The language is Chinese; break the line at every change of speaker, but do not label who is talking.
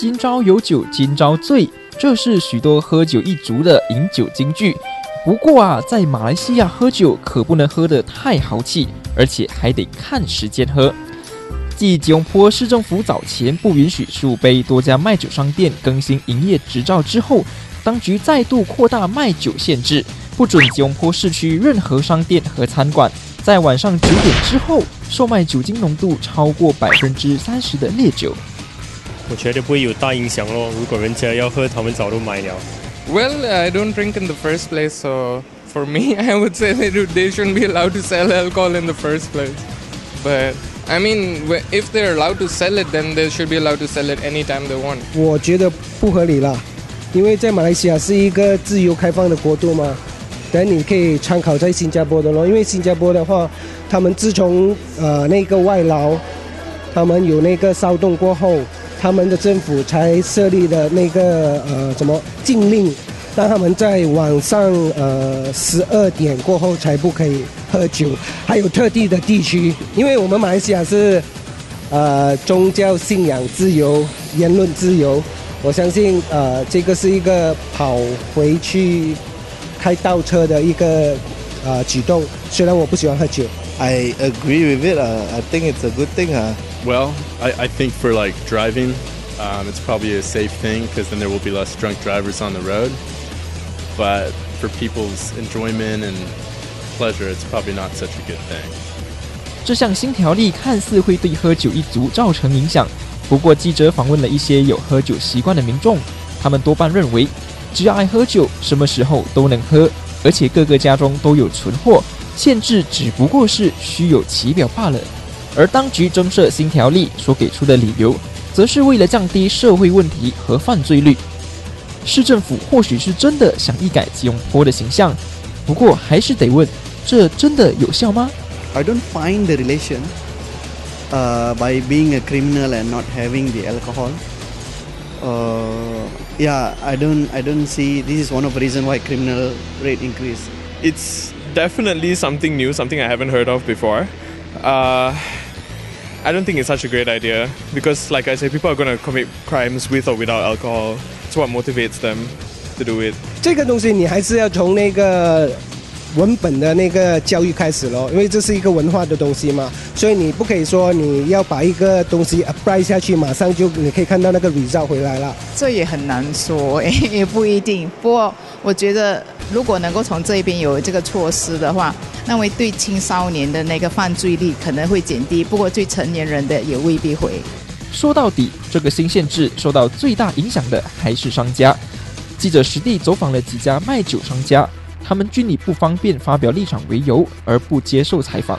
今朝有酒今朝醉，这是许多喝酒一族的饮酒金句。不过啊，在马来西亚喝酒可不能喝得太豪气，而且还得看时间喝。继吉隆坡市政府早前不允许十五杯多家卖酒商店更新营业执照之后，当局再度扩大卖酒限制，不准吉隆坡市区任何商店和餐馆在晚上九点之后售卖酒精浓度超过百分之三十的烈酒。
我觉得不会有大影响咯。如果人家要喝，他们早都买了。
Well, I don't drink in the first place, so for me, I would say they, they shouldn't be allowed to sell alcohol in the first place. But I mean, if they're allowed to sell it, then they should be allowed to sell it anytime they want.
我觉得不合理啦，因为在马来西亚是一个自由开放的国度嘛。等你可以参考在新加坡的咯，因为新加坡的话，他们自从呃那个外劳，他们有那个骚动过后。他们的政府才设立的那个呃，什么禁令，让他们在晚上呃十二点过后才不可以喝酒，还有特地的地区，因为我们马来西亚是呃宗教信仰自由、言论自由，我相信呃这个是一个跑回去开倒车的一个呃举动。虽然我不喜欢喝酒
，I agree with it. I think it's a good thing.
Well, I, I think for like driving, um, it's probably a safe thing because then there will be less drunk drivers on the road. But for people's enjoyment and pleasure, it's probably not such a good thing.
这项新条例看似会对喝酒一族造成影响，不过记者访问了一些有喝酒习惯的民众，他们多半认为，只要爱喝酒，什么时候都能喝，而且各个家中都有存货，限制只不过是虚有其表罢了。而当局增设新条例所给出的理由，则是为了降低社会问题和犯罪率。市政府或许是真的想一改吉隆坡的形象，不过还是得问，这真的有效吗？
I don't find the relation, uh, by being a criminal and not having the alcohol. Uh, yeah, I don't, I don't see this is one of the reason why criminal rate increase.
It's definitely something new, something I haven't heard of before. Uh, I don't think it's such a great idea because, like I said, people are going to commit crimes with or without alcohol. It's what motivates them to do it.
这个东西你还是要从那个 文本的那个教育开始咯，因为这是一个文化的东西嘛，所以你不可以说你要把一个东西 apply 下去，马上就你可以看到那个 result 回来了。
这也很难说，也不一定。不过我觉得，如果能够从这边有这个措施的话，那为对青少年的那个犯罪率可能会减低，不过对成年人的也未必会。
说到底，这个新限制受到最大影响的还是商家。记者实地走访了几家卖酒商家。他们均以不方便发表立场为由而不接受采访。